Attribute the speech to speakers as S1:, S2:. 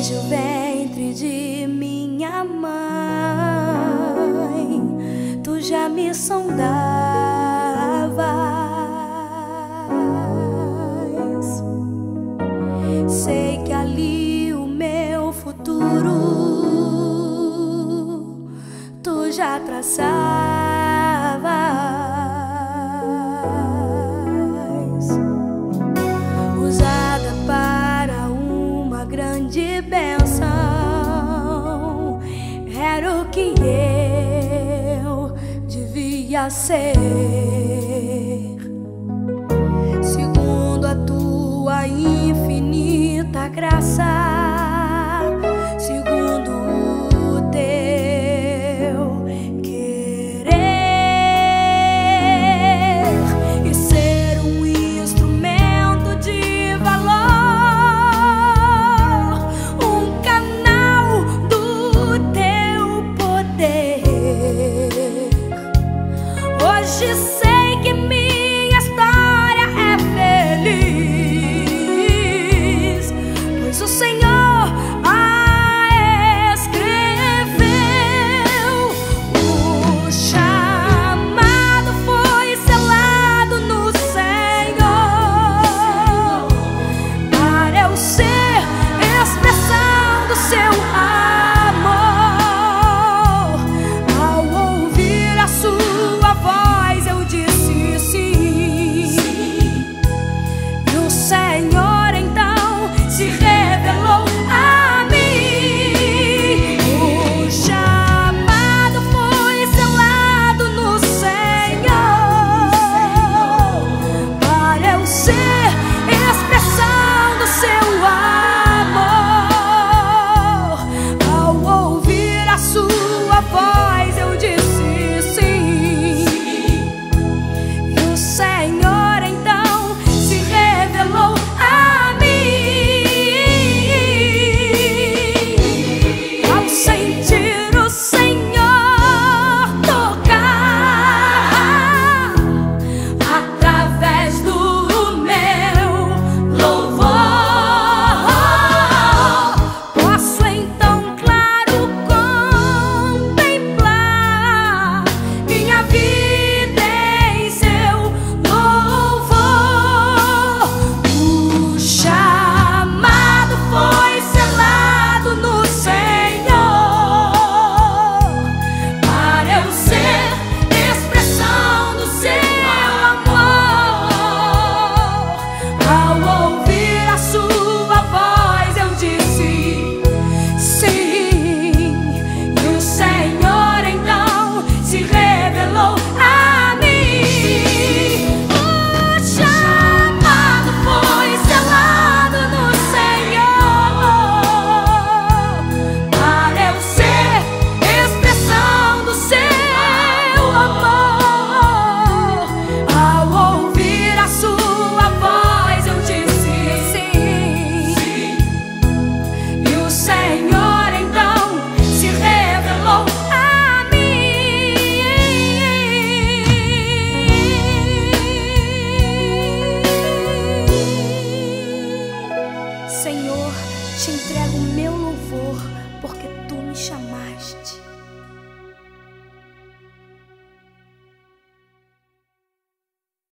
S1: Desde o ventre de minha mãe, tu já me sondavas. Sei que ali o meu futuro tu já traçavas. Grande benção era o que eu devia ser. Segundo a tua infinita graça. Senhor,